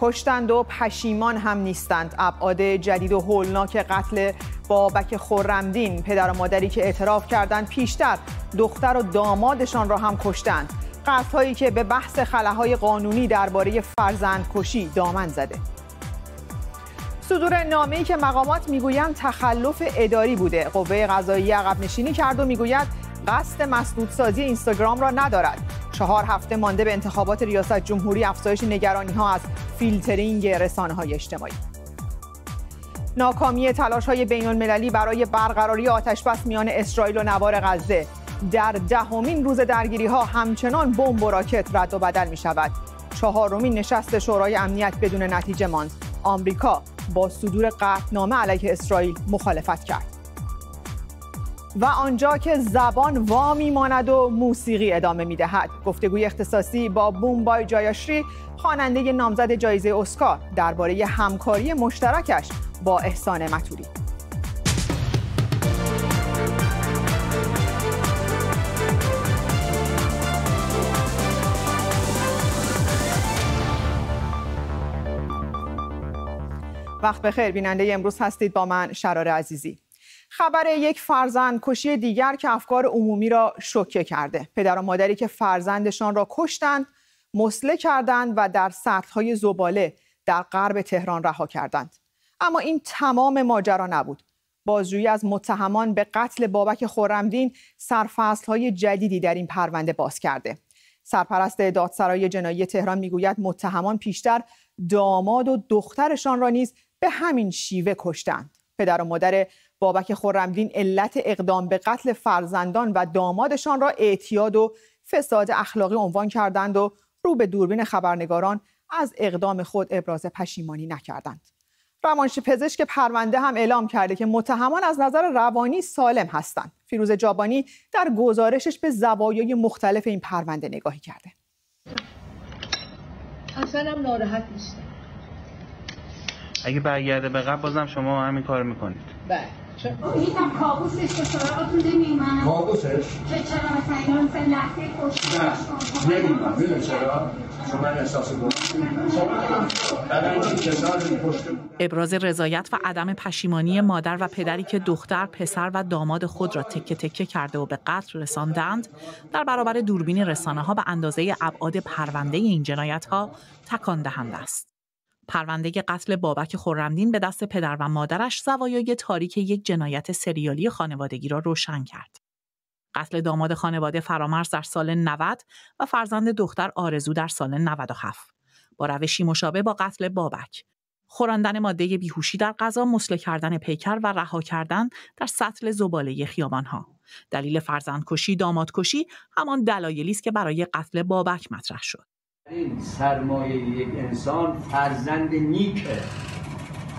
کشتند و پشیمان هم نیستند. ابعاد جدید و هولناک قتل بابک خورمدین پدر و مادری که اعتراف کردند پیشتر دختر و دامادشان را هم کشتند. هایی که به بحث خلاهای قانونی درباره فرزند کشی دامن زده. صدور نامه‌ای که مقامات می‌گویند تخلف اداری بوده. قوه قضاییه عقب نشینی کرد و می‌گوید قصد مسدودسازی اینستاگرام را ندارد. چهار هفته مانده به انتخابات ریاست جمهوری افزایش نگرانی ها از فیلترینگ رسانه های اجتماعی. ناکامی تلاش های بین المللی برای برقراری آتشبس میان اسرائیل و نوار غزه. در دهمین روز درگیری ها همچنان بمب و راکت رد و بدل می شود چهارمین نشست شورای امنیت بدون نتیجه ماند. آمریکا با صدور قطعنامه علیه اسرائیل مخالفت کرد. و آنجا که زبان وا میماند و موسیقی ادامه می‌دهد. گفتگوی اختصاصی با بومبای جایاشری خواننده نامزد جایزه اسکار درباره همکاری مشترکش با احسان متوری. وقت بخیر. بیننده امروز هستید با من شرار عزیزی. خبر یک فرزند کشی دیگر که افکار عمومی را شوکه کرده. پدر و مادری که فرزندشان را کشتند مسله کردند و در های زباله در غرب تهران رها کردند. اما این تمام ماجرا نبود. بازجویی از متهمان به قتل بابک خورمدین های جدیدی در این پرونده باز کرده. سرپرست دادسرای جنایی تهران می‌گوید متهمان پیشتر داماد و دخترشان را نیز به همین شیوه کشتند. پدر و مادر بابک خورمدین علت اقدام به قتل فرزندان و دامادشان را اعتیاد و فساد اخلاقی عنوان کردند و رو به دوربین خبرنگاران از اقدام خود ابراز پشیمانی نکردند. روانش پزشک پرونده هم اعلام کرده که متهمان از نظر روانی سالم هستند. فیروز جابانی در گزارشش به زوایای مختلف این پرونده نگاهی کرده. اصلا ناراحت نیستم. اگه برگرده به قبل بازم شما همین کار می‌کنید. بله. میدم کابوسش به سراغتون نمیمن کابوسش؟ که چرا مثلا اینا مثل لحظه کشتی نه. نمیمن میدون چرا؟ ابراز رضایت و عدم پشیمانی مادر و پدری که دختر، پسر و داماد خود را تکه تکه کرده و به قتل رساندند در برابر دوربین رسانه ها به اندازه ابعاد پرونده این جنایت ها تکان دهنده است. پرونده قتل بابک خورمدین به دست پدر و مادرش زوایای تاریک یک جنایت سریالی خانوادگی را روشن کرد. قتل داماد خانواده فرامرز در سال 90 و فرزند دختر آرزو در سال 97 با روشی مشابه با قتل بابک. خوراندن ماده بیهوشی در غذا مسله کردن پیکر و رها کردن در سطل زباله خیابانها. دلیل فرزندکشی دامادکشی همان دلایلی است که برای قتل بابک مطرح شد. این سرمایه یک انسان فرزند نیکه.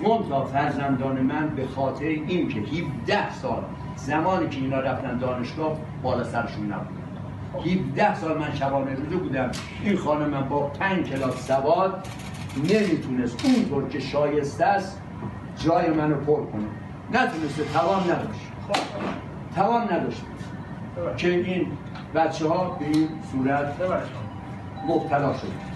منتها فرزندان من به خاطر اینکه 17 سال زمانی که اینا رفتن دانشگاه بالا سرشون نبود 17 سال من شبانه روزه بودم این خانه من با 5 کلاس سواد نمی‌تونست اونطور که شایسته است جای منو پر کنه. نتونسته توان نداشت. توان نداشت. که این بچه ها به این صورت مبتلا شد.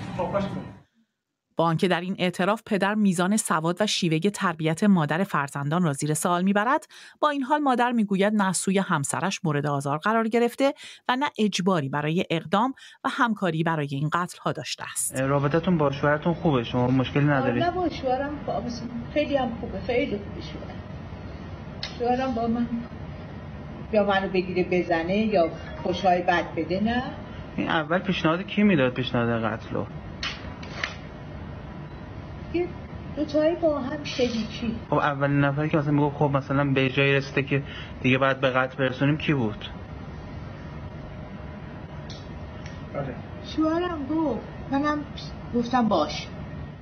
با آنکه در این اعتراف پدر میزان سواد و شیوه تربیت مادر فرزندان را زیر سوال می‌برد با این حال مادر می‌گوید نه سوی همسرش مورد آزار قرار گرفته و نه اجباری برای اقدام و همکاری برای این قتل ها داشته است. رابطتون با شوهرتون خوبه؟ شما مشکلی ندارید؟ نه با شوهرم خیلی هم خوبه. خیلی خوبه شوهرم شوهرم با من یا منو بگیره بزنه یا خوشهای بد بده نه. این اول پیشنهاد کی می‌داد پیشنهاد قتل رو؟ دوتایی با هم شریکی خب اولین نفری که مثلا می‌گفت خب مثلا به جایی رسیده که دیگه بعد به قتل برسونیم کی بود؟ آره. شوهرم گفت منم گفتم باش.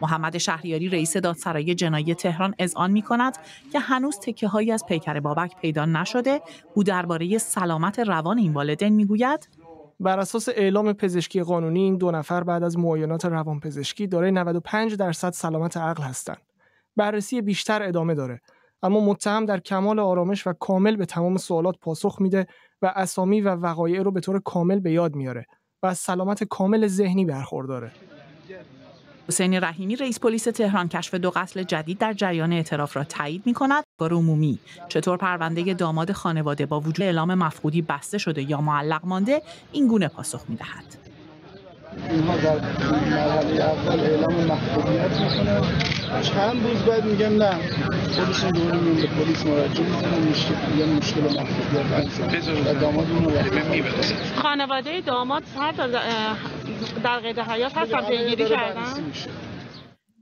محمد شهریاری رئیس دادسرای جنایی تهران اذعان می کند که هنوز تکه هایی از پیکر بابک پیدا نشده او درباره سلامت روان این والدین می‌گوید بر اساس اعلام پزشکی قانونی این دو نفر بعد از معاینات روانپزشکی دارای 95 درصد سلامت عقل هستند. بررسی بیشتر ادامه داره اما متهم در کمال آرامش و کامل به تمام سوالات پاسخ میده و اسامی و وقایع رو به طور کامل به یاد میاره و از سلامت کامل ذهنی برخورداره. حسین رحیمی رئیس پلیس تهران کشف دو قتل جدید در جریان اعتراف را تایید می کند. بار عمومی چطور پرونده داماد خانواده با وجود اعلام مفقودی بسته شده یا معلق مانده این گونه پاسخ می دهد. اینها در مرحله اول اعلام محبوبیت می‌کنه چند روز بعد میگم نه. خودشون دوره میون به پلیس مراجعه می‌کنن مشکل یه مشکل محبوبیت و داماد اونو خانواده داماد هر در قید حیات هستن پیگیری کردن؟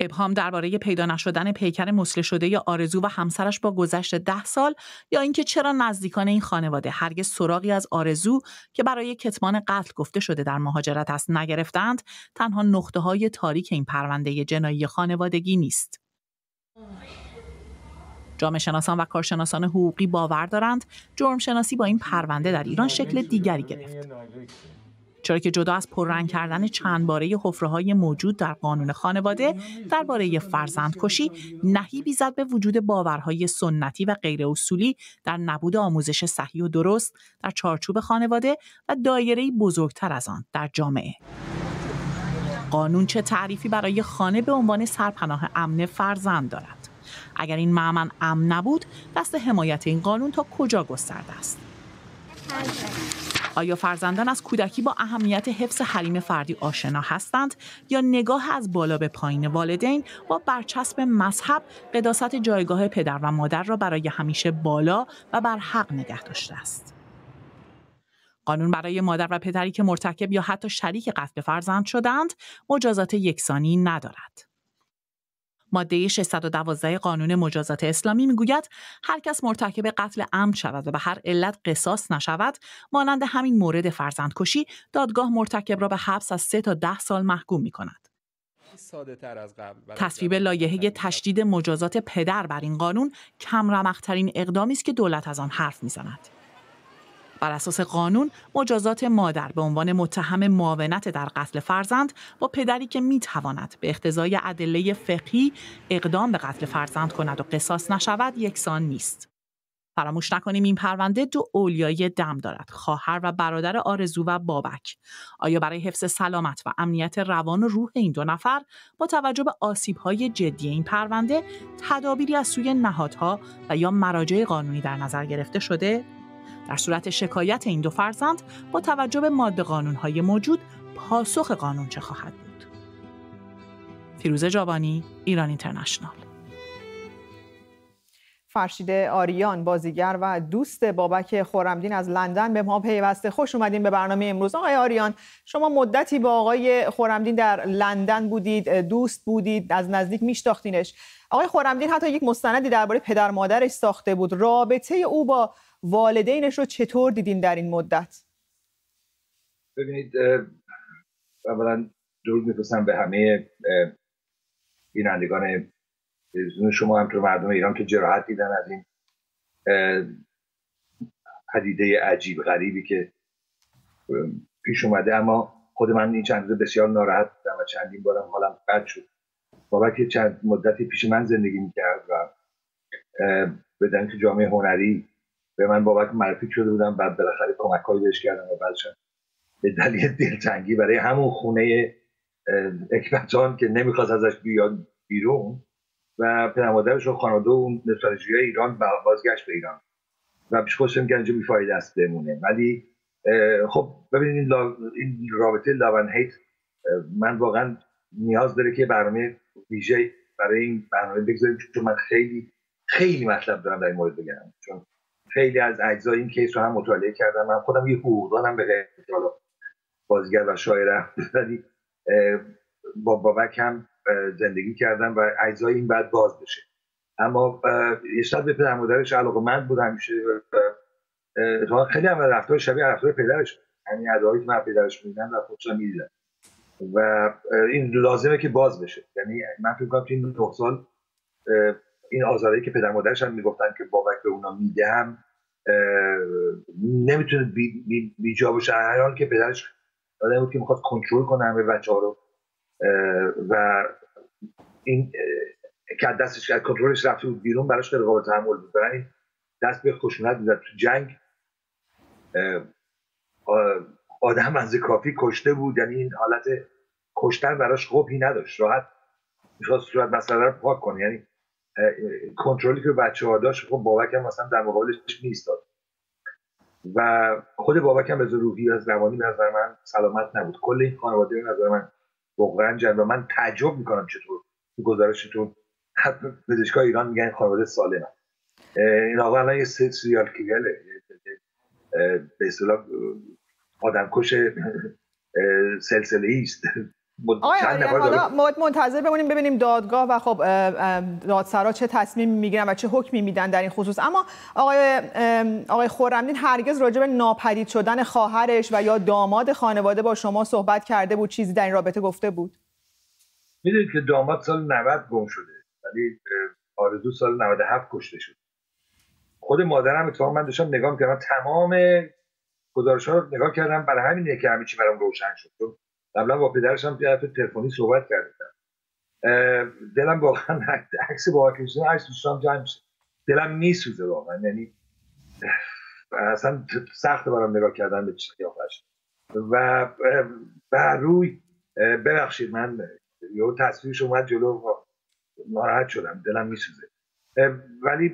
ابهام درباره پیدا نشدن پیکر مسله شده یا آرزو و همسرش با گذشت ده سال یا اینکه چرا نزدیکان این خانواده هرگز سراغی از آرزو که برای کتمان قتل گفته شده در مهاجرت است نگرفتند تنها نقطه های تاریک این پرونده جنایی خانوادگی نیست. جامعه شناسان و کارشناسان حقوقی باور دارند جرم شناسی با این پرونده در ایران شکل دیگری گرفت. چرا که جدا از پررنگ کردن چند باره های موجود در قانون خانواده درباره فرزندکشی نهیبی زد به وجود باورهای سنتی و غیر اصولی در نبود آموزش صحیح و درست در چارچوب خانواده و دایره بزرگتر از آن در جامعه. قانون چه تعریفی برای خانه به عنوان سرپناه امن فرزند دارد؟ اگر این معمن امن نبود دست حمایت این قانون تا کجا گسترده است؟ آیا فرزندان از کودکی با اهمیت حفظ حریم فردی آشنا هستند یا نگاه از بالا به پایین والدین با برچسب مذهب قداست جایگاه پدر و مادر را برای همیشه بالا و بر حق نگه داشته است؟ قانون برای مادر و پدری که مرتکب یا حتی شریک قتل فرزند شدند مجازات یکسانی ندارد. ماده 612 قانون مجازات اسلامی می‌گوید هر کس مرتکب قتل عمد شود و به هر علت قصاص نشود مانند همین مورد فرزندکشی دادگاه مرتکب را به حبس از 3 تا 10 سال محکوم می کند. تصویب لایحه تشدید مجازات پدر بر این قانون کم رمخترین اقدامی است که دولت از آن حرف می‌زند. بر اساس قانون مجازات مادر به عنوان متهم معاونت در قتل فرزند با پدری که می‌تواند به اقتضای ادله فقهی اقدام به قتل فرزند کند و قصاص نشود یکسان نیست. فراموش نکنیم این پرونده دو اولیای دم دارد خواهر و برادر آرزو و بابک. آیا برای حفظ سلامت و امنیت روان و روح این دو نفر با توجه به آسیب‌های جدی این پرونده تدابیری از سوی نهادها و یا مراجع قانونی در نظر گرفته شده؟ در صورت شکایت این دو فرزند با توجه به ماده قانونهای موجود پاسخ قانون چه خواهد بود؟ فیروزه جابانی ایران اینترنشنال. فرشید آریان بازیگر و دوست بابک خورمدین از لندن به ما پیوسته. خوش اومدین به برنامه امروز. آقای آریان شما مدتی با آقای خورمدین در لندن بودید دوست بودید از نزدیک میشتاختینش آقای خورمدین حتی یک مستندی درباره پدر مادرش ساخته بود. رابطه او با والدینش رو چطور دیدین در این مدت؟ ببینید اولا درود میفرستم به همه بینندگان تلویزیون شما هم تو مردم ایران که جراحت دیدن از این پدیده عجیب غریبی که پیش اومده. اما خود من این چند روز بسیار ناراحت بودم و چندین بارم حالم بد شد. بابک چند مدتی پیش من زندگی می‌کرد و به که جامعه هنری به من بابک معرفی شده بودم بعد بالاخره کمک هایی بهش کردم و بعدش به دلیل دلتنگی برای همون خونه اکبتان که نمی‌خواست ازش بیاد بیرون و پدر مادرش و خانواده اون نوستالژی ایران بازگشت به ایران. و پیش خودشون که اینجا بیفاید است بمونه. ولی خب ببینید این رابطه لاون هیت من واقعا نیاز داره که برنامه ویژه برای این برنامه بگذاریم چون من خیلی خیلی مطلب دارم در این مورد بگم. چون خیلی از اجزای این کیس رو هم مطالعه کردم. من خودم یه حقوقدانم به غیر بازیگر و شاعرم ولی با بابک هم زندگی کردم و اجزای این بعد باز بشه. اما یه به پدر مادرش علاقه من بود همیشه و خیلی هم رفتار شبیه رفتار پدرش یعنی ادایی که من پدرش می‌دیدم و خودشم می‌دیدم. و این لازمه که باز بشه. یعنی من فکر کنم این دو سال این آزاری که پدر مادرش هم می‌گفتن که بابک به اونا می‌دهم نمی‌تونه بی, بی, بی باشه. هر که پدرش آدمی بود که می‌خواد کنترل کنه همه بچه ها رو و این که دستش از کنترلش رفته بود بیرون براش خیلی قابل تحمل بود. برای دست به خشونت می‌زد. تو جنگ آدم از کافی کشته بود. یعنی این حالت کشتن براش خوبی نداشت. راحت می‌خواست صورت مسئله رو پاک کنه. یعنی کنترلی که بچه ها داشت خب بابک هم مثلا در مقابلش نیستاد و خود بابک هم از روحی از روانی به نظر من سلامت نبود. کل این خانواده به نظر من بغرنجن و من تعجب می‌کنم چطور گزارشتون. حتی پزشکای ایران میگن خانواده سالمه. این آقا الان یه سریال کیگله به اصطلاح آدمکش سلسله است. آقای حالا ما منتظر بمونیم ببینیم دادگاه و خب دادسرا چه تصمیمی می‌گیرن و چه حکمی میدن در این خصوص. اما آقای آقای خورمدین هرگز راجع به ناپدید شدن خواهرش و یا داماد خانواده با شما صحبت کرده بود چیزی در این رابطه گفته بود؟ می‌دونید که داماد سال 90 گم شده ولی آرزو سال 97 کشته شد. خود مادرم اتفاقا من داشتم نگاه می‌کردم تمام گزارش ها رو نگاه کردم برای همینه که همه چی برام روشن شد. قبلا با پدرش هم تلفنی صحبت کردم دلم واقعا عکس با کشیدن عکس دوستان جمع میشه. دلم میسوزه واقعا. یعنی اصلا سخت برام نگاه کردن به قیافش و بر روی ببخشید من یه تصویرش اومد جلو ناراحت شدم. دلم میسوزه. ولی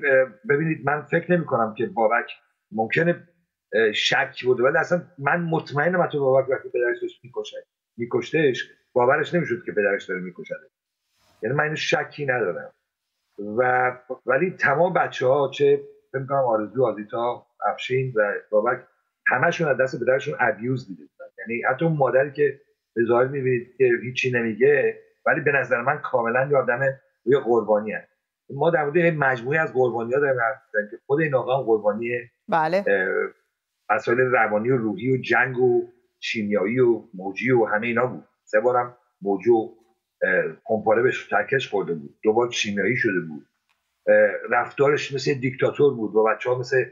ببینید من فکر نمی کنم که بابک ممکنه شک بوده. ولی اصلا من مطمئنم تو بابک وقتی پدرش داشت می‌کشه میکشتش باورش نمی‌شد که پدرش داره میکشده. یعنی من اینو شکی ندارم. و ولی تمام بچه ها چه فکر کنم آرزو آزیتا افشین و بابک همشون از دست پدرشون ابیوز دیده یعنی حتی اون مادری که به ظاهر می‌بینید که هیچی نمیگه ولی به نظر من کاملا یه آدم یه قربانی هست. ما در مورد مجموعه از قربانی ها داریم که خود این آقا قربانی بله. مسائل روانی و روحی و جنگ و شیمیایی و موجی و همه اینا بود. سه بارم موجی و کمپاره بهش ترکش خورده بود. دو بار شیمیایی شده بود. رفتارش مثل دیکتاتور بود و بچه ها مثل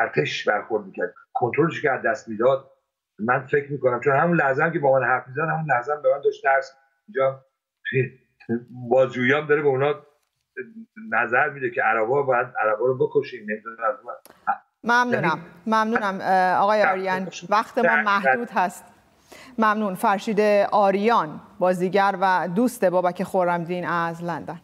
ارتش برخورد می‌کرد. کنترلش که از دست می‌داد من فکر می‌کنم چون همون لحظه هم که با من حرف میزن همون لحظه هم به من داشت درس اینجا بازجویی داره به اونا نظر میده که عربا باید عربا رو بکشیم. ممنونم. ممنونم آقای آریان. وقت ما محدود هست. ممنون. فرشید آریان بازیگر و دوست بابک خورمدین از لندن.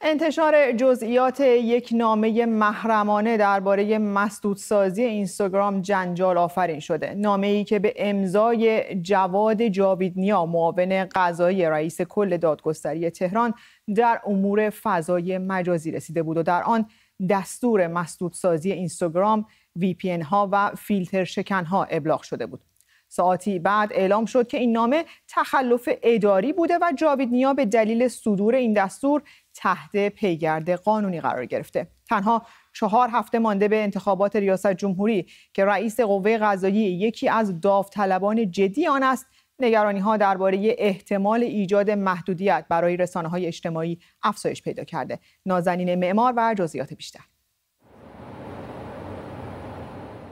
انتشار جزئیات یک نامه محرمانه درباره مسدودسازی اینستاگرام جنجال آفرین شده. نامه ای که به امضای جواد جاویدنیا معاون قضایی رئیس کل دادگستری تهران در امور فضای مجازی رسیده بود و در آن دستور مسدودسازی اینستاگرام، وی پی ها و فیلتر شکن ها ابلاغ شده بود. ساعتی بعد اعلام شد که این نامه تخلف اداری بوده و جاویدنیا به دلیل صدور این دستور تحت پیگرد قانونی قرار گرفته. تنها چهار هفته مانده به انتخابات ریاست جمهوری که رئیس قوه قضایی یکی از داوطلبان جدی آن است نگرانی ها درباره احتمال ایجاد محدودیت برای رسانه های اجتماعی افزایش پیدا کرده. نازنین معمار و جزئیات بیشتر.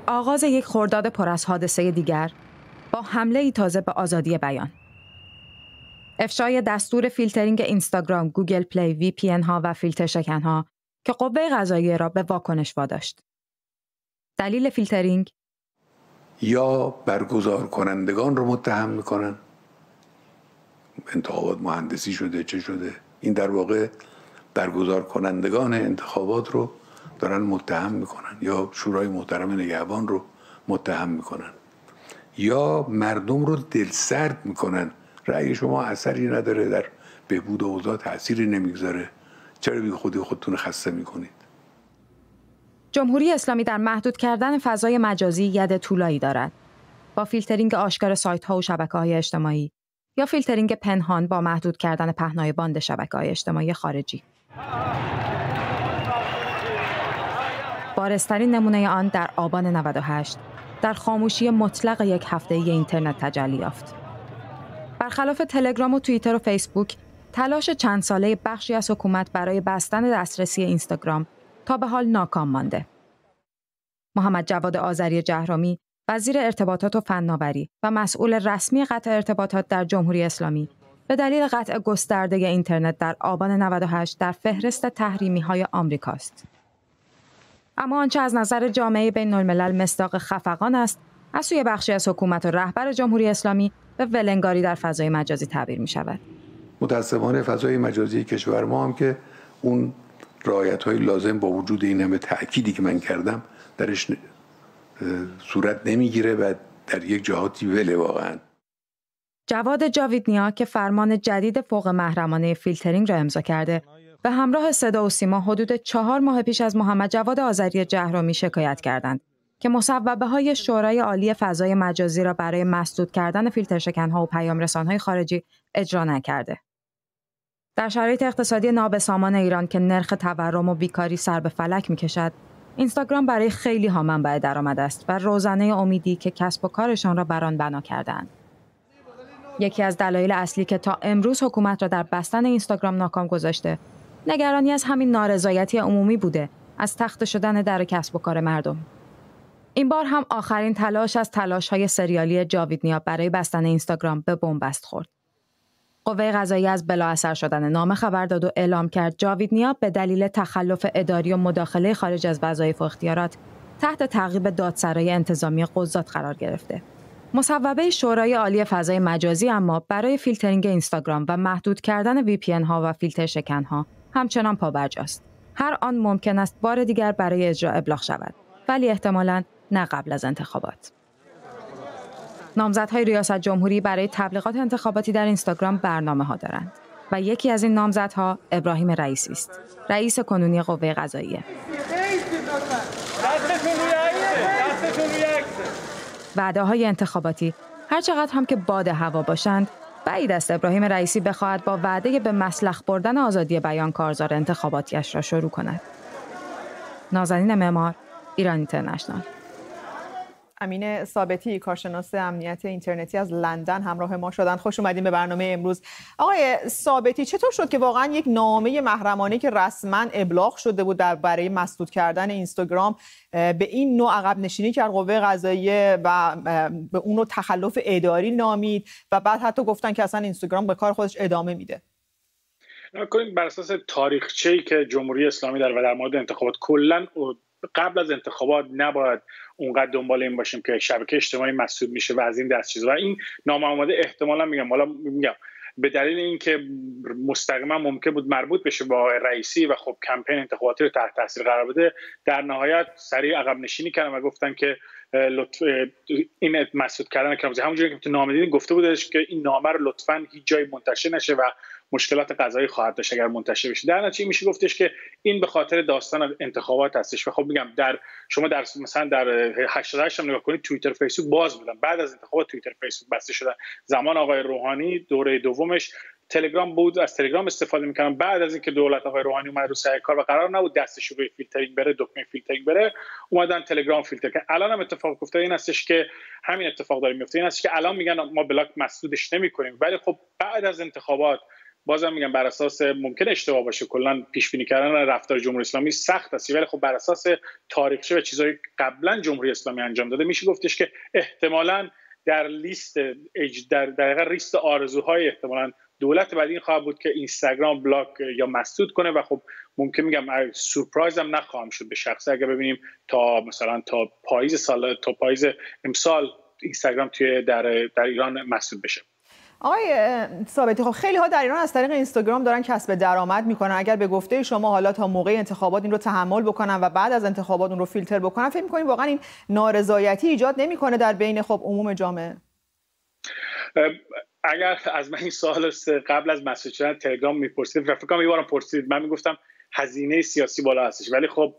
آغاز یک خرداد پر از حادثه دیگر با حمله ای تازه به آزادی بیان. افشای دستور فیلترینگ اینستاگرام، گوگل پلی، VPN ها و فیلتر شکن ها که قوه قضاییه را به واکنش واداشت. دلیل فیلترینگ یا برگزار کنندگان رو متهم می‌کنن؟ انتخابات مهندسی شده چه شده؟ این در واقع برگزار کنندگان انتخابات رو دارن متهم می‌کنن یا شورای محترم نگهبان رو متهم می‌کنن. یا مردم رو دلسرد می‌کنن. رأی شما اثری نداره در بهبود اوضاع تأثیری نمی‌گذاره. چرا بی خودی خودتون خسته می‌کنید؟ جمهوری اسلامی در محدود کردن فضای مجازی ید طولایی دارد با فیلترینگ آشکار سایت ها و شبکه های اجتماعی یا فیلترینگ پنهان با محدود کردن پهنای باند شبکه های اجتماعی خارجی بارسترین نمونه آن در آبان 98 در خاموشی مطلق یک هفته ای اینترنت تجلی یافت. برخلاف تلگرام و توییتر و فیسبوک، تلاش چند ساله بخشی از حکومت برای بستن دسترسی اینستاگرام تا به حال ناکام مانده. محمد جواد آذری جهرامی، وزیر ارتباطات و فناوری و مسئول رسمی قطع ارتباطات در جمهوری اسلامی به دلیل قطع گسترده اینترنت در آبان 98 در فهرست تحریمی های آمریکاست. اما آنچه از نظر جامعه بین الملل مستاق خفقان است از سوی بخشی از حکومت و رهبر جمهوری اسلامی به ولنگاری در فضای مجازی تعبیر می شود. متاسفانه فضای مجازی کشور ما هم که اون رعایت های لازم با وجود این همه تأکیدی که من کردم درش صورت نمی‌گیره و در یک جهاتی وله واقعا جواد جاویدنیا که فرمان جدید فوق محرمانه فیلترینگ را امضا کرده به همراه صدا و سیما حدود چهار ماه پیش از محمد جواد آذری جهرومی شکایت کردند که مصوبه های شورای عالی فضای مجازی را برای مسدود کردن فیلتر شکنها و پیام های خارجی اجرا نکرده. در شرایط اقتصادی نابسامان ایران که نرخ تورم و بیکاری سر به فلک می کشد، اینستاگرام برای خیلی ها منبع درآمد است و روزنه امیدی که کسب و کارشان را بر آن بنا کردند. یکی از دلایل اصلی که تا امروز حکومت را در بستن اینستاگرام ناکام گذاشته، نگرانی از همین نارضایتی عمومی بوده از تخت شدن در کسب و کار مردم. این بار هم آخرین تلاش از تلاش های سریالی جاوید نیاب برای بستن اینستاگرام به بنبست خورد. قوه قضایی از بلا اثر شدن نام خبر داد و اعلام کرد جاوید نیاب به دلیل تخلف اداری و مداخله خارج از وظایف و اختیارات تحت تعقیب دادسرای انتظامی قضات قرار گرفته. مصوبه شورای عالی فضای مجازی اما برای فیلترینگ اینستاگرام و محدود کردن VPN ها و فیلتر شکن ها همچنان پابرجاست. هر آن ممکن است بار دیگر برای اجرا ابلاغ شود ولی احتمالاً نه قبل از انتخابات. نامزدهای ریاست جمهوری برای تبلیغات انتخاباتی در اینستاگرام برنامه ها دارند و یکی از این نامزدها ابراهیم رئیسی است. رئیس کنونی قوه قضاییه. وعده های انتخاباتی هرچقدر هم که باد هوا باشند بعید است ابراهیم رئیسی بخواهد با وعده به مسلخ بردن آزادی بیان کارزار انتخاباتیش را شروع کند. نازنین معمار ایران اینترنشنال امین ثابتی کارشناس امنیت اینترنتی از لندن همراه ما شدن خوش اومدیم به برنامه امروز. آقای ثابتی چطور شد که واقعا یک نامه محرمانه که رسما ابلاغ شده بود در برای مسدود کردن اینستاگرام به این نوع عقب نشینی کرد قوه قضاییه و به اون رو تخلف اداری نامید و بعد حتی گفتن که اصلا اینستاگرام به کار خودش ادامه میده؟ کنیم بر اساس تاریخچه‌ای که جمهوری اسلامی در و در مورد انتخابات کلا قبل از انتخابات نباید اونقدر دنبال این باشیم که شبکه اجتماعی مسدود میشه و از این دست چیز و این نامآمده احتمالا میگم. حالا میگم. به دلیل اینکه مستقیما ممکن بود مربوط بشه با رئیسی و خب کمپین انتخاباتی رو تحت تاثیر قرار بده در نهایت سریع عقب نشینی کردن و گفتن که لطف این مسدود کردن کرامزی همونجوری که تو نامه دیدین گفته بودش که این نامه رو لطفا هیچ جای منتشر نشه و مشکلات قضایی خواهد داشت اگر منتشر بشه. در نتیجه میشه گفتش که این به خاطر داستان انتخابات هستش. و خب میگم در شما در مثلا در 88 هم نگاه کنید توییتر فیسبوک باز بودن. بعد از انتخابات توییتر فیسبوک بسته شدن. زمان آقای روحانی دوره دومش. تلگرام بود از تلگرام استفاده می‌کنم بعد از اینکه دولت آقای روحانی اومد رو سر کار و قرار نبود دستش روی فیلترینگ بره دکمه فیلترینگ بره اومدن تلگرام فیلتر که الان هم اتفاق افتاده. این هستش که همین اتفاق داره میفته این هستش که الان میگن ما بلاک مسدودش نمی‌کنیم. ولی خب بعد از انتخابات بازم میگم بر اساس ممکن اشتباه باشه کلا پیش بینی کردن رفتار جمهوری اسلامی سخت است. ولی خب بر اساس تاریخچه و چیزایی قبلا جمهوری اسلامی انجام داده میشه گفتش که احتمالا در لیست در دقیقا لیست آرزوهای احتمالا دولت بعد این خواهد بود که اینستاگرام بلاک یا مسدود کنه و خب ممکن میگم سورپرایز هم نخواهم شد به شخصه اگر ببینیم تا مثلا تا پاییز سال تا پاییز امسال اینستاگرام توی در در ایران مسدود بشه. آقای ثابتی خب خیلی ها در ایران از طریق اینستاگرام دارن کسب درآمد می‌کنن. اگر به گفته شما حالا تا موقع انتخابات این رو تحمل بکنن و بعد از انتخابات اون رو فیلتر بکنن فکر می‌کنین واقعا این نارضایتی ایجاد نمی‌کنه در بین خب عموم جامعه؟ اگر از من این سوال قبل از مسیج شدن تلگرام می‌پرسید فکر کنم یه بارم پرسید. من می‌گفتم هزینه سیاسی بالا هستش ولی خب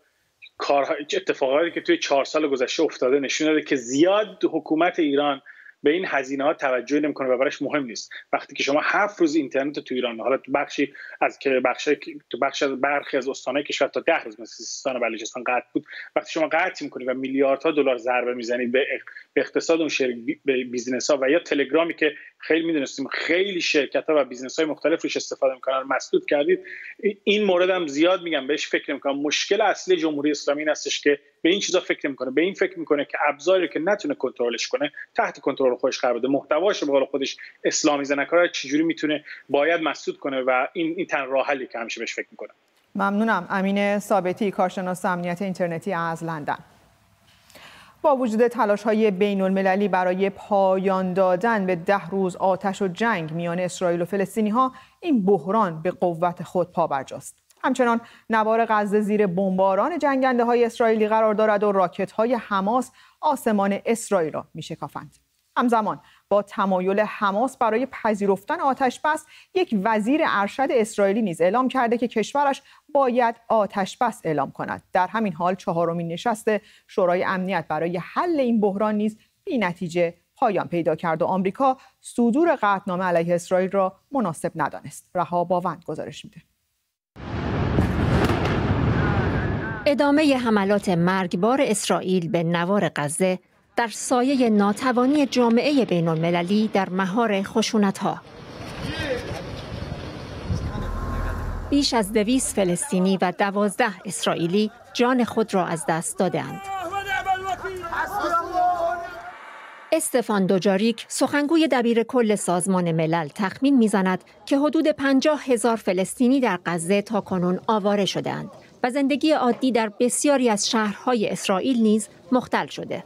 کارها اتفاقاتی که توی چهار سال گذشته افتاده نشون داده که زیاد حکومت ایران به این هزینه ها توجه نمی‌کنه و براش مهم نیست. وقتی که شما هفت روز اینترنت تو ایران حالا تو بخشی از که بخش تو بخش از برخی از استانهای کشور تا ده روز مثل سیستان و بلوچستان قطع بود. وقتی شما قطع می‌کنید و میلیاردها دلار ضربه می‌زنید به اقتصاد اون شرکت بیزنس ها و یا تلگرامی که خیلی می‌دونستیم خیلی شرکت ها و بیزنس های مختلف روش استفاده می‌کنن مسدود کردید. این مورد هم زیاد میگم بهش فکر می‌کنم مشکل اصلی جمهوری اسلامی این هستش که به این چیزا فکر می‌کنه به این فکر می‌کنه که ابزاری که نتونه کنترلش کنه تحت کنترل خودش قرار بده. محتواش به قول خودش اسلامی زنکار چجوری می‌تونه باید مسدود کنه و این این تن راه که همیشه بهش فکر می‌کنه. ممنونم. امین ثابتی کارشناس امنیت اینترنتی از لندن. با وجود تلاش های بین المللی برای پایان دادن به ده روز آتش و جنگ میان اسرائیل و فلسطینی ها این بحران به قوت خود پابرجاست. همچنان نوار غزه زیر بمباران جنگنده های اسرائیلی قرار دارد و راکت های حماس آسمان اسرائیل را میشکافند. همزمان با تمایل حماس برای پذیرفتن آتش بس یک وزیر ارشد اسرائیلی نیز اعلام کرده که کشورش باید آتش بس اعلام کند. در همین حال چهارمین نشست شورای امنیت برای حل این بحران نیز بی نتیجه پایان پیدا کرد و آمریکا صدور قطعنامه علیه اسرائیل را مناسب ندانست. رها باوند گزارش میده. ادامه حملات مرگبار اسرائیل به نوار غزه در سایه ناتوانی جامعه بین المللی در مهار خشونت ها. بیش از دویست فلسطینی و دوازده اسرائیلی جان خود را از دست دادند. استفان دوجاریک سخنگوی دبیر کل سازمان ملل تخمین می‌زند که حدود پنجاه هزار فلسطینی در غزه تا کنون آواره شدهاند و زندگی عادی در بسیاری از شهرهای اسرائیل نیز مختل شده.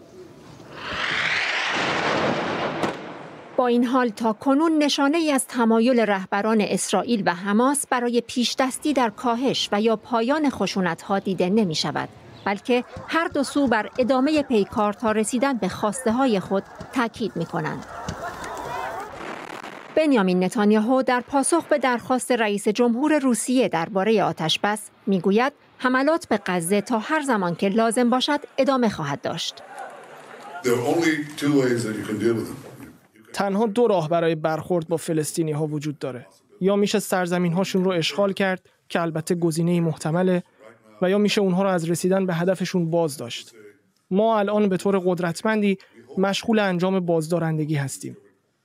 با این حال تا کنون نشانه ای از تمایل رهبران اسرائیل و حماس برای پیشدستی در کاهش و یا پایان خشونت ها دیده نمی شود بلکه هر دو سو بر ادامه پیکار تا رسیدن به خواسته های خود تاکید می کنند. بنیامین نتانیاهو در پاسخ به درخواست رئیس جمهور روسیه درباره آتش بس می‌گوید حملات به غزه تا هر زمان که لازم باشد ادامه خواهد داشت. تنها دو راه برای برخورد با فلسطینی ها وجود داره. یا میشه سرزمین هاشون رو اشغال کرد که البته گزینه محتمله و یا میشه اونها رو از رسیدن به هدفشون باز داشت. ما الان به طور قدرتمندی مشغول انجام بازدارندگی هستیم.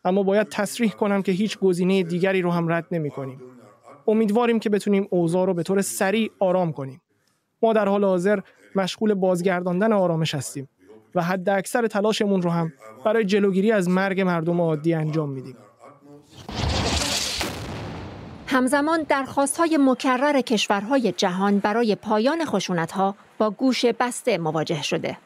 اما باید تصریح کنم که هیچ گزینه دیگری رو هم رد نمی کنیم. امیدواریم که بتونیم اوضاع رو به طور سریع آرام کنیم. ما در حال حاضر مشغول بازگرداندن آرامش هستیم. و حد اکثر تلاشمون رو هم برای جلوگیری از مرگ مردم عادی انجام میدیم. همزمان درخواست های مکرر کشورهای جهان برای پایان خشونت ها با گوش بسته مواجه شده.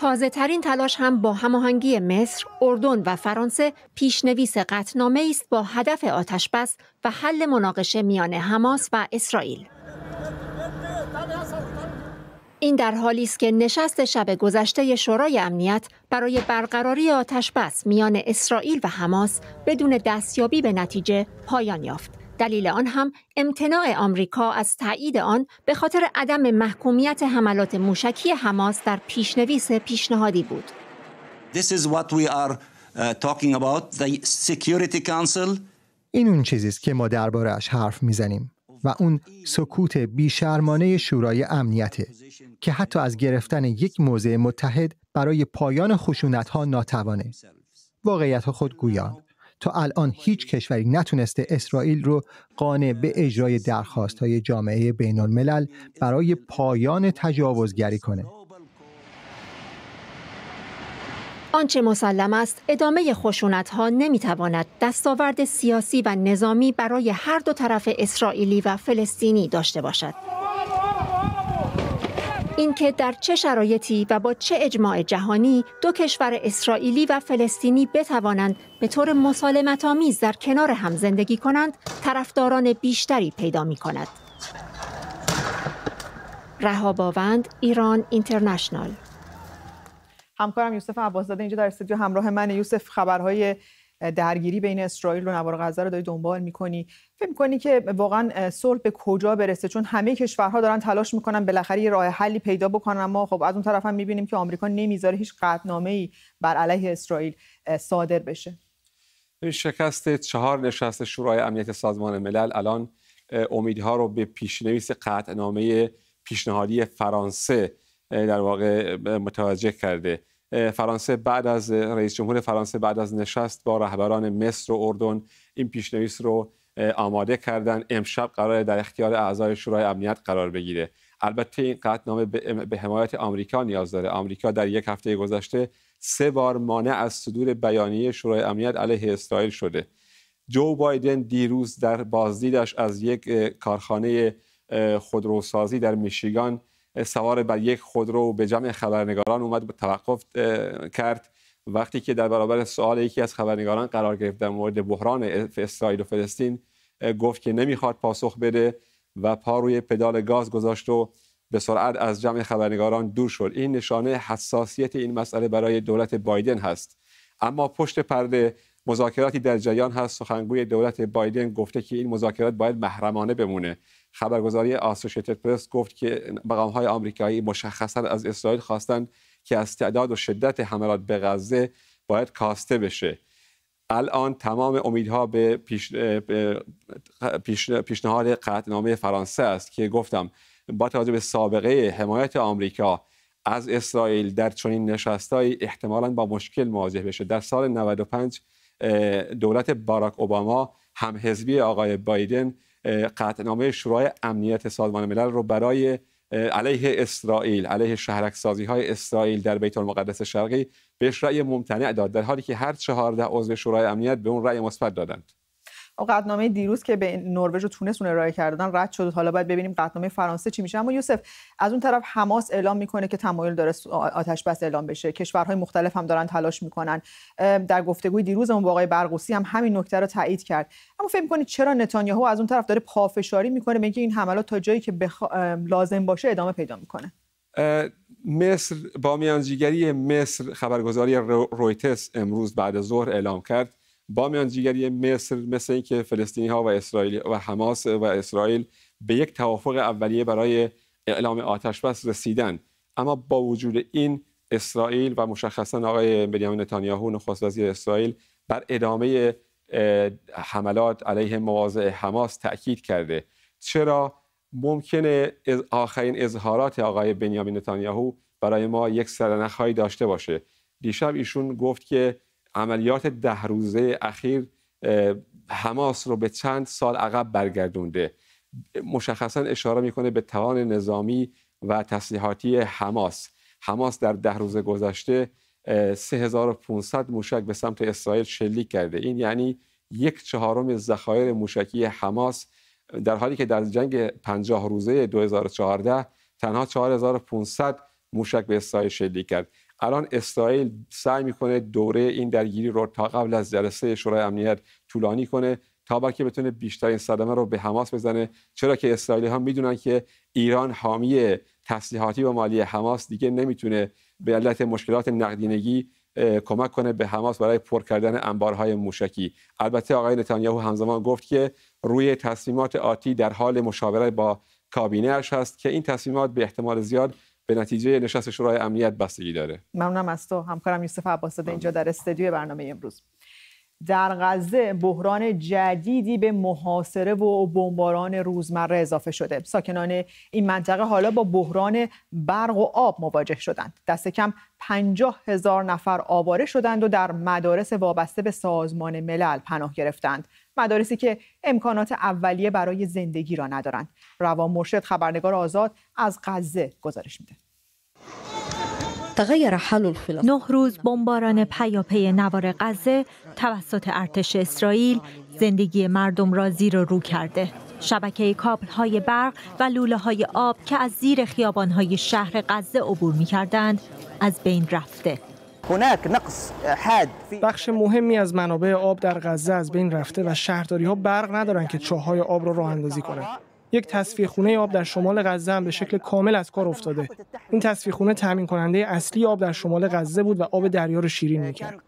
تازه ترین تلاش هم با هماهنگی مصر، اردن و فرانسه پیشنویس قطنامه است با هدف آتش بس و حل مناقشه میان حماس و اسرائیل. این در حالی است که نشست شب گذشته شورای امنیت برای برقراری آتش بس میان اسرائیل و حماس بدون دستیابی به نتیجه پایان یافت. دلیل آن هم امتناع آمریکا از تایید آن به خاطر عدم محکومیت حملات موشکی حماس در پیشنویس پیشنهادی بود. This is what we are uh, talking about the Security Council. این اون چیزی است که ما درباره‌اش حرف می‌زنیم و اون سکوت بیشرمانه شورای امنیته که حتی از گرفتن یک موضع متحد برای پایان خشونت ها ناتوانه. واقعیت خود گویان تا الان هیچ کشوری نتونسته اسرائیل رو قانع به اجرای درخواست های جامعه بین الملل برای پایان تجاوزگری کنه. آنچه مسلم است ادامه خشونت ها نمی تواند دستاورد سیاسی و نظامی برای هر دو طرف اسرائیلی و فلسطینی داشته باشد. اینکه در چه شرایطی و با چه اجماع جهانی دو کشور اسرائیلی و فلسطینی بتوانند به طور مسالمت آمیز در کنار هم زندگی کنند طرفداران بیشتری پیدا می کند. رها ایران اینترنشنال همکارم یوسف عباسزاده اینجا در استودیو همراه من یوسف خبرهای درگیری بین اسرائیل و نوار غزه رو داری دنبال می‌کنی. فکر می‌کنی که واقعا صلح به کجا برسه؟ چون همه کشورها دارن تلاش می‌کنن بالاخره یه راه حلی پیدا بکنن اما خب از اون طرف هم می‌بینیم که آمریکا نمی‌ذاره هیچ قطعنامه ای بر علیه اسرائیل صادر بشه. شکست چهار نشست شورای امنیت سازمان ملل الان امیدها رو به پیشنویس قطعنامه پیشنهادی فرانسه در واقع متوجه کرده. فرانسه بعد از رئیس جمهور فرانسه بعد از نشست با رهبران مصر و اردن این پیشنویس رو آماده کردن. امشب قرار در اختیار اعضای شورای امنیت قرار بگیره. البته این قطعنامه به حمایت آمریکا نیاز داره. آمریکا در یک هفته گذشته سه بار مانع از صدور بیانیه شورای امنیت علیه اسرائیل شده. جو بایدن دیروز در بازدیدش از یک کارخانه خودروسازی در میشیگان سوار بر یک خودرو به جمع خبرنگاران اومد به توقف کرد. وقتی که در برابر سوال یکی از خبرنگاران قرار گرفت در مورد بحران اسرائیل و فلسطین گفت که نمی‌خواد پاسخ بده و پا روی پدال گاز گذاشت و به سرعت از جمع خبرنگاران دور شد. این نشانه حساسیت این مسئله برای دولت بایدن هست. اما پشت پرده مذاکراتی در جریان هست. سخنگوی دولت بایدن گفته که این مذاکرات باید محرمانه بمونه. خبرگزاری آسوشیتد پرس گفت که مقام های آمریکایی مشخصا از اسرائیل خواستند که از تعداد و شدت حملات به غزه باید کاسته بشه. الان تمام امیدها به پیش، پیش، پیشنهاد قطعنامه فرانسه است که گفتم با توجه به سابقه حمایت آمریکا از اسرائیل در چنین نشستایی احتمالا با مشکل مواجه بشه. در سال 95 دولت باراک اوباما هم حزبی آقای بایدن قطعنامه شورای امنیت سازمان ملل رو برای علیه اسرائیل علیه شهرک سازی های اسرائیل در بیت المقدس شرقی بهش رأی ممتنع داد در حالی که هر چهارده عضو شورای امنیت به اون رأی مثبت دادند. قطنامه دیروز که به نروژ و تونس اون ارائه کردن رد شد. حالا باید ببینیم قطنامه فرانسه چی میشه. اما یوسف از اون طرف حماس اعلام می‌کنه که تمایل داره آتش بس اعلام بشه. کشورهای مختلف هم دارن تلاش می‌کنن. در گفتگوی دیروز اون با آقای برقوسی هم همین نکته رو تایید کرد. اما فکر می‌کنید چرا نتانیاهو از اون طرف داره پافشاری می‌کنه؟ میگه این حملات تا جایی که بخ... لازم باشه ادامه پیدا می‌کنه. مصر با میانجیگری مصر خبرگزاری رویتس امروز بعد ظهر اعلام کرد با میانجیگری مصر مثل اینکه فلسطینی ها و اسرائیل و حماس و اسرائیل به یک توافق اولیه برای اعلام آتش بس رسیدن. اما با وجود این اسرائیل و مشخصا آقای بنیامین نتانیاهو نخست وزیر اسرائیل بر ادامه حملات علیه مواضع حماس تاکید کرده. چرا؟ ممکنه آخرین اظهارات آقای بنیامین نتانیاهو برای ما یک سرنخهایی داشته باشه. دیشب ایشون گفت که عملیات ده روزه اخیر حماس رو به چند سال عقب برگردونده. مشخصا اشاره می‌کنه به توان نظامی و تسلیحاتی حماس. حماس در ده روز گذشته 3500 موشک به سمت اسرائیل شلیک کرده. این یعنی یک چهارم ذخایر موشکی حماس. در حالی که در جنگ 50 روزه 2014 تنها 4500 موشک به اسرائیل شلیک کرد. الان اسرائیل سعی می‌کنه دوره این درگیری رو تا قبل از جلسه شورای امنیت طولانی کنه تا بلکه بتونه بیشترین صدمه رو به حماس بزنه. چرا که اسرائیلی ها می‌دونن که ایران حامی تسلیحاتی و مالی حماس دیگه نمی‌تونه به علت مشکلات نقدینگی کمک کنه به حماس برای پر کردن انبارهای موشکی. البته آقای نتانیاهو همزمان گفت که روی تصمیمات آتی در حال مشاوره با کابینه هست که این تصمیمات به احتمال زیاد به نتیجه نشست شورای امنیت بستگی داره. ممنونم از تو. همکارم یوسف عباسزاده اینجا در استودیو برنامه امروز. در غزه بحران جدیدی به محاصره و بمباران روزمره اضافه شده. ساکنان این منطقه حالا با بحران برق و آب مواجه شدند. دست کم 50 هزار نفر آواره شدند و در مدارس وابسته به سازمان ملل پناه گرفتند. مدارسی که امکانات اولیه برای زندگی را ندارند. روان مرشد خبرنگار آزاد از غزه گزارش میده. تغیر حال نه روز بمباران پیاپی نوار غزه توسط ارتش اسرائیل زندگی مردم را زیر و رو کرده. شبکه کابل های برق و لوله های آب که از زیر خیابان های شهر غزه عبور می کردند از بین رفته. بخش مهمی از منابع آب در غزه از بین رفته و شهرداری ها برق ندارن که چاهای آب را راه اندازی کنند. یک تصفیه خونه آب در شمال غزه هم به شکل کامل از کار افتاده. این تصفیه خونه تامین کننده اصلی آب در شمال غزه بود و آب دریا را شیرین می‌کرد.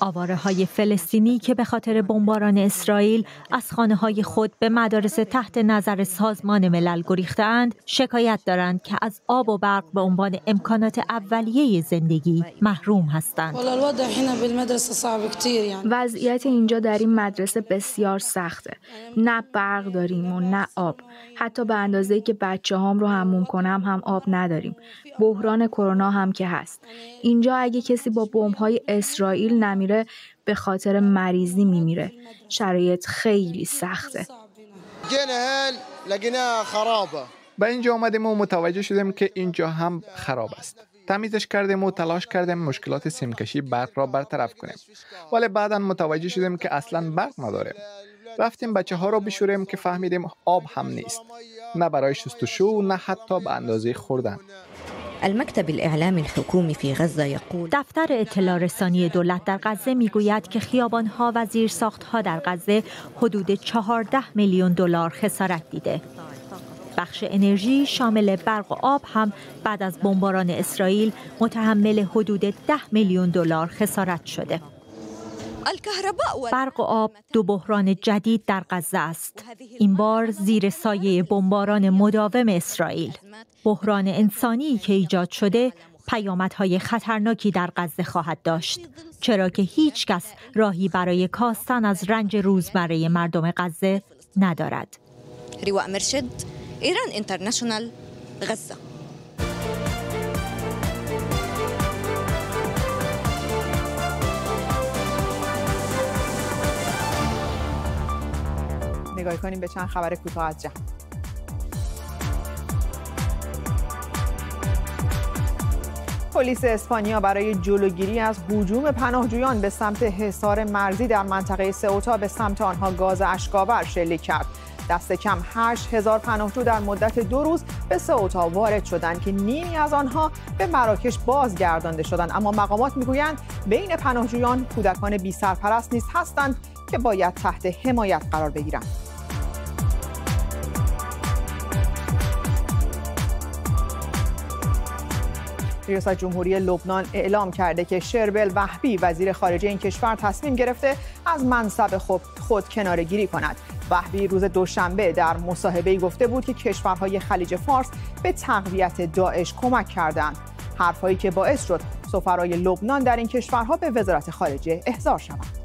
آواره های فلسطینی که به خاطر بمباران اسرائیل از خانه های خود به مدارس تحت نظر سازمان ملل گریختند شکایت دارند که از آب و برق به عنوان امکانات اولیه زندگی محروم هستند. وضعیت اینجا در این مدرسه بسیار سخته. نه برق داریم و نه آب. حتی به اندازه که بچه هام رو همون کنم هم آب نداریم. بحران کرونا هم که هست. اینجا اگه کسی با بمب های اسرائیل نمیره به خاطر مریضی میمیره. شرایط خیلی سخته. به اینجا آمدیم و متوجه شدیم که اینجا هم خراب است. تمیزش کردیم و تلاش کردیم مشکلات سیمکشی برق را برطرف کنیم. ولی بعدا متوجه شدیم که اصلا برق نداریم. رفتیم بچه ها را بشوریم که فهمیدیم آب هم نیست. نه برای شستشو نه حتی به اندازه خوردن. المكتب الإعلامي الحكومي في غزة يقول دفتر اطلاع رسانی دولت در غزه می‌گوید که خیابانها و زیرساختها در غزه حدود 14 میلیون دلار خسارت دیده. بخش انرژی شامل برق و آب هم بعد از بمباران اسرائیل متحمل حدود 10 میلیون دلار خسارت شده. برق و آب دو بحران جدید در غزه است. این بار زیر سایه بمباران مداوم اسرائیل. بحران انسانی که ایجاد شده پیامدهای خطرناکی در غزه خواهد داشت چرا که هیچ کس راهی برای کاستن از رنج روزمره مردم غزه ندارد. رواء مرشد ایران اینترنشنال غزه نگاه کنیم به چند خبر کوتاه از جهان. پلیس اسپانیا برای جلوگیری از هجوم پناهجویان به سمت حصار مرزی در منطقه سئوتا به سمت آنها گاز اشکاور شلیک کرد. دست کم 8 هزار پناهجو در مدت دو روز به سئوتا وارد شدند که نیمی از آنها به مراکش بازگردانده شدند. اما مقامات می‌گویند بین پناهجویان کودکان بی سرپرست نیز هستند که باید تحت حمایت قرار بگیرند. ریاست جمهوری لبنان اعلام کرده که شربل وحبی وزیر خارجه این کشور تصمیم گرفته از منصب خود, خود کنارگیری کند. وحبی روز دوشنبه در مصاحبه گفته بود که کشورهای خلیج فارس به تقویت داعش کمک کردند. حرفهایی که باعث شد سفرای لبنان در این کشورها به وزارت خارجه احضار شوند.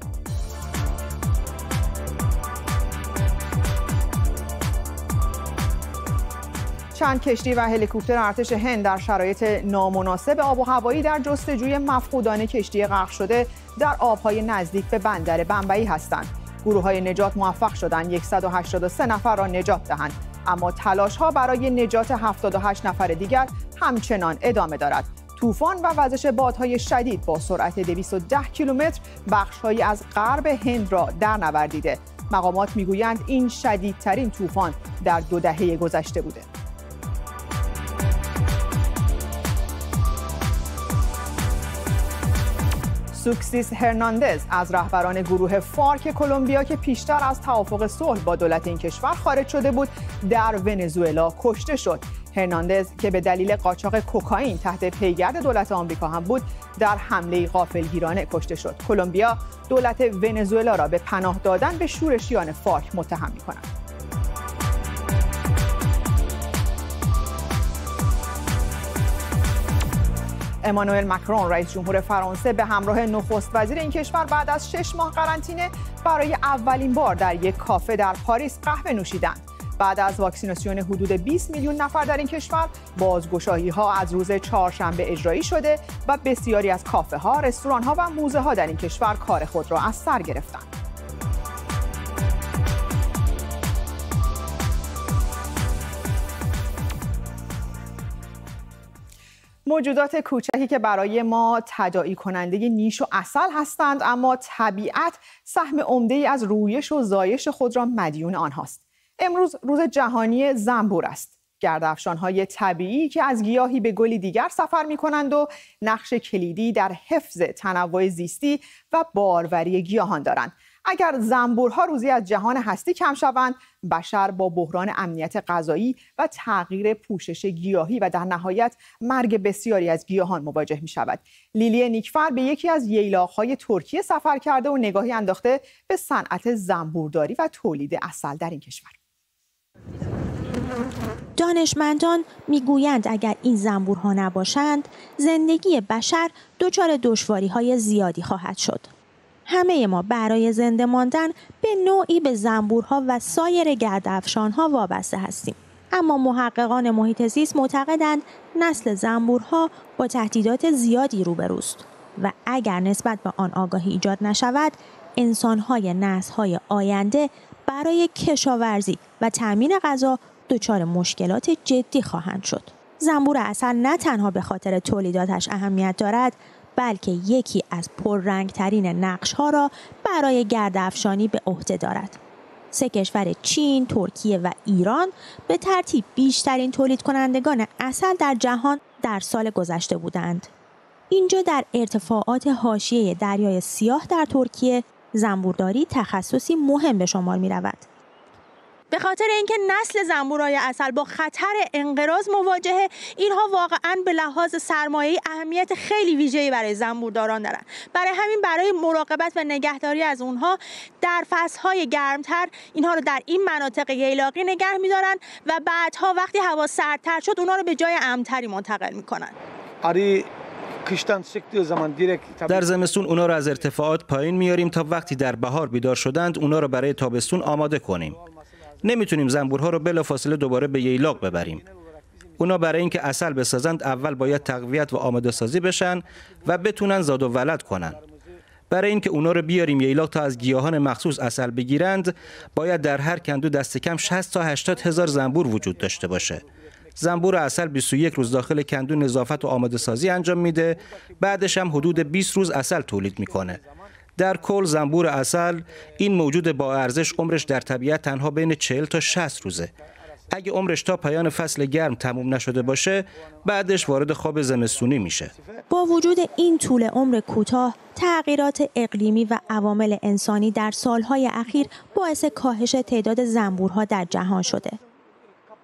چند کشتی و هلیکوپتر ارتش هند در شرایط نامناسب آب و هوایی در جستجوی مفقودان کشتی غرق شده در آبهای نزدیک به بندر بمبئی هستند. گروه های نجات موفق شدند 183 نفر را نجات دهند اما تلاش ها برای نجات 78 نفر دیگر همچنان ادامه دارد. طوفان و وزش بادهای شدید با سرعت 210 کیلومتر بخشهایی از غرب هند را در نوردیده. مقامات می‌گویند این شدیدترین طوفان در دو دهه گذشته بوده. سوکسیس هرناندز از رهبران گروه فارک کلمبیا که پیشتر از توافق صلح با دولت این کشور خارج شده بود در ونزوئلا کشته شد. هرناندز که به دلیل قاچاق کوکائین تحت پیگرد دولت آمریکا هم بود در حمله غافلگیرانه کشته شد. کلمبیا دولت ونزوئلا را به پناه دادن به شورشیان فارک متهم می امانوئل مکرون رئیس جمهور فرانسه به همراه نخست وزیر این کشور بعد از شش ماه قرنطینه برای اولین بار در یک کافه در پاریس قهوه نوشیدند بعد از واکسیناسیون حدود 20 میلیون نفر در این کشور بازگشایی ها از روز چهارشنبه اجرایی شده و بسیاری از کافه ها، رستوران ها و موزه ها در این کشور کار خود را از سر گرفتند. موجودات کوچکی که برای ما تداعی کننده نیش و اصل هستند اما طبیعت سهم عمده از رویش و زایش خود را مدیون آنهاست. امروز روز جهانی زنبور است. های طبیعی که از گیاهی به گلی دیگر سفر می کنند و نقش کلیدی در حفظ تنوع زیستی و باروری گیاهان دارند. اگر زنبورها روزی از جهان هستی کم شوند بشر با بحران امنیت غذایی و تغییر پوشش گیاهی و در نهایت مرگ بسیاری از گیاهان مواجه می شود لیلی نیکفر به یکی از ییلاقهای ترکیه سفر کرده و نگاهی انداخته به صنعت زنبورداری و تولید اصل در این کشور. دانشمندان می‌گویند اگر این زنبورها نباشند زندگی بشر دچار دشواری های زیادی خواهد شد. همه ما برای زنده ماندن به نوعی به زنبورها و سایر گردافشانها وابسته هستیم. اما محققان محیط زیست معتقدند نسل زنبورها با تهدیدات زیادی روبروست و اگر نسبت به آن آگاهی ایجاد نشود انسانهای نسلهای آینده برای کشاورزی و تأمین غذا دچار مشکلات جدی خواهند شد. زنبور اصل نه تنها به خاطر تولیداتش اهمیت دارد بلکه یکی از پررنگترین نقش ها را برای گردافشانی به عهده دارد. سه کشور چین، ترکیه و ایران به ترتیب بیشترین تولید کنندگان اصل در جهان در سال گذشته بودند. اینجا در ارتفاعات حاشیه دریای سیاه در ترکیه زنبورداری تخصصی مهم به شمار می رود. به خاطر اینکه نسل زنبورای اصل با خطر انقراض مواجهه اینها واقعا به لحاظ سرمایه اهمیت خیلی ویژه‌ای برای زنبورداران دارند برای همین برای مراقبت و نگهداری از اونها در فصلهای گرمتر اینها رو در این مناطق ییلاقی نگه میدارن و بعدها وقتی هوا سردتر شد اونها رو به جای امتری منتقل می‌کنن. در زمستون اونا رو از ارتفاعات پایین میاریم تا وقتی در بهار بیدار شدند اونا رو برای تابستون آماده کنیم. نمی‌تونیم زنبورها رو بلافاصله دوباره به ییلاق ببریم. اونا برای اینکه اصل بسازند اول باید تقویت و آماده سازی بشن و بتونن زاد و ولد کنن. برای اینکه اونا رو بیاریم ییلاق تا از گیاهان مخصوص اصل بگیرند باید در هر کندو دست کم 60 تا 80 هزار زنبور وجود داشته باشه. زنبور اصل 21 روز داخل کندو نظافت و آماده سازی انجام میده بعدش هم حدود 20 روز اصل تولید می‌کنه. در کل زنبور اصل این موجود با ارزش عمرش در طبیعت تنها بین 40 تا 60 روزه. اگه عمرش تا پایان فصل گرم تموم نشده باشه بعدش وارد خواب زمستونی میشه. با وجود این طول عمر کوتاه تغییرات اقلیمی و عوامل انسانی در سالهای اخیر باعث کاهش تعداد زنبورها در جهان شده.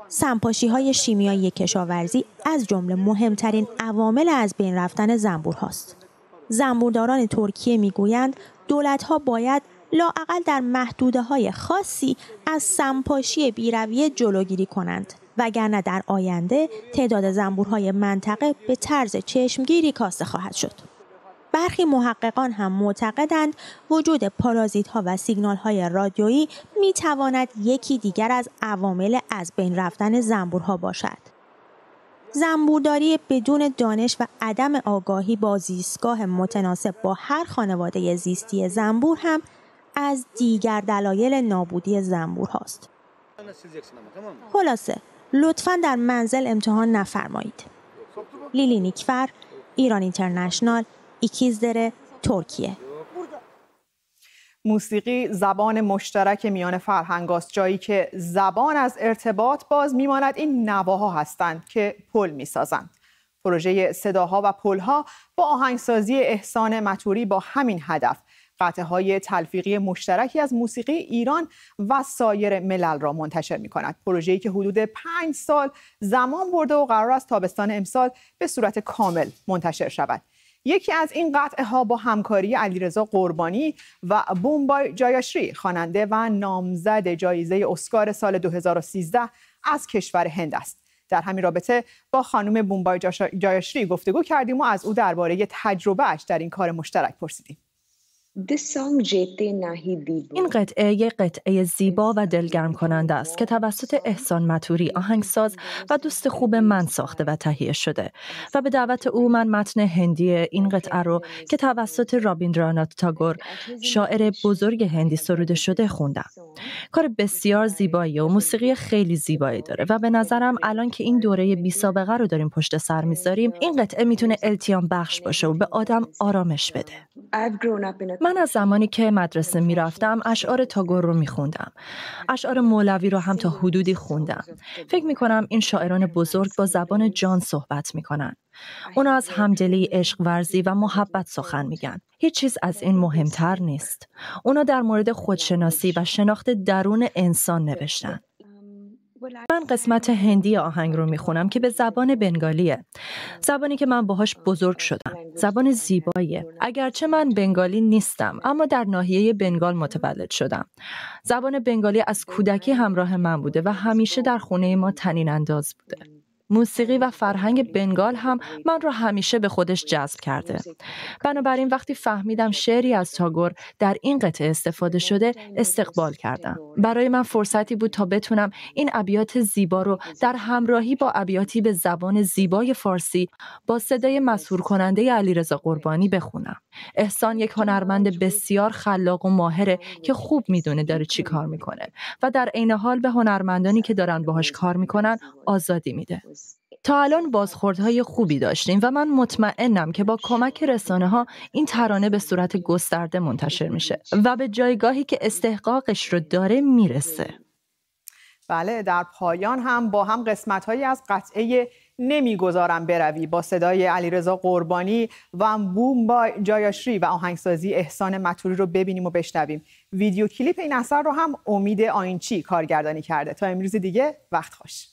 سمپاشی های شیمیایی کشاورزی از جمله مهمترین عوامل از بین رفتن زنبور هاست. زنبورداران ترکیه می‌گویند دولتها باید لاعقل در محدوده های خاصی از سمپاشی بیرویه جلوگیری کنند وگرنه در آینده تعداد زنبورهای منطقه به طرز چشمگیری کاسته خواهد شد. برخی محققان هم معتقدند وجود پارازیت ها و سیگنال های رادیویی می تواند یکی دیگر از عوامل از بین رفتن زنبورها باشد. زنبورداری بدون دانش و عدم آگاهی با زیستگاه متناسب با هر خانواده زیستی زنبور هم از دیگر دلایل نابودی زنبور هاست. خلاصه لطفا در منزل امتحان نفرمایید. لیلی نیکفر، ایران اینترنشنال، ایکیزدره، ترکیه موسیقی زبان مشترک میان فرهنگاست جایی که زبان از ارتباط باز میماند این نواها هستند که پل می‌سازند پروژه صداها و پلها با آهنگسازی احسان متوری با همین هدف قطعه های تلفیقی مشترکی از موسیقی ایران و سایر ملل را منتشر می کند. پروژه‌ای که حدود پنج سال زمان برده و قرار است تابستان امسال به صورت کامل منتشر شود. یکی از این قطعه ها با همکاری علیرضا قربانی و بومبای جایاشری خواننده و نامزد جایزه اسکار سال 2013 از کشور هند است. در همین رابطه با خانم بومبای جایاشری گفتگو کردیم و از او درباره تجربهش در این کار مشترک پرسیدیم. این قطعه یک قطعه زیبا و دلگرم کننده است که توسط احسان متوری آهنگساز و دوست خوب من ساخته و تهیه شده. و به دعوت او من متن هندی این قطعه رو که توسط رابیندرانات تاگور شاعر بزرگ هندی سروده شده خوندم. کار بسیار زیبایی و موسیقی خیلی زیبایی داره و به نظرم الان که این دوره بی سابقه رو داریم پشت سر می‌ذاریم این قطعه می‌تونه التیام بخش باشه و به آدم آرامش بده. من از زمانی که مدرسه می‌رفتم اشعار تاگور رو میخوندم. اشعار مولوی رو هم تا حدودی خوندم. فکر می‌کنم این شاعران بزرگ با زبان جان صحبت می‌کنن. اونا از همدلی عشق ورزی و محبت سخن میگن. هیچ چیز از این مهمتر نیست. اونا در مورد خودشناسی و شناخت درون انسان نوشتن. من قسمت هندی آهنگ رو می‌خونم که به زبان بنگالیه. زبانی که من باهاش بزرگ شدم. زبان زیباییه. اگرچه من بنگالی نیستم اما در ناحیه بنگال متولد شدم. زبان بنگالی از کودکی همراه من بوده و همیشه در خونه ما تنین انداز بوده. موسیقی و فرهنگ بنگال هم من را همیشه به خودش جذب کرده. بنابراین وقتی فهمیدم شعری از تاگور در این قطعه استفاده شده استقبال کردم. برای من فرصتی بود تا بتونم این ابیات زیبا رو در همراهی با ابیاتی به زبان زیبای فارسی با صدای مسهور کننده علیرضا قربانی بخونم. احسان یک هنرمند بسیار خلاق و ماهره که خوب می‌دونه داره چی کار می‌کنه و در عین حال به هنرمندانی که دارن باهاش کار می‌کنن آزادی میده. تا الان بازخوردهای خوبی داشتیم و من مطمئنم که با کمک رسانه ها این ترانه به صورت گسترده منتشر میشه و به جایگاهی که استحقاقش رو داره می‌رسه. بله در پایان هم با هم قسمت هایی از قطعه نمی‌گذارم بروی. با صدای علیرضا قربانی و بوم با جایاشری و آهنگسازی احسان مطوری رو ببینیم و بشنویم. ویدیو کلیپ این اثر رو هم امید آینچی کارگردانی کرده. تا امروز دیگه وقت خوش.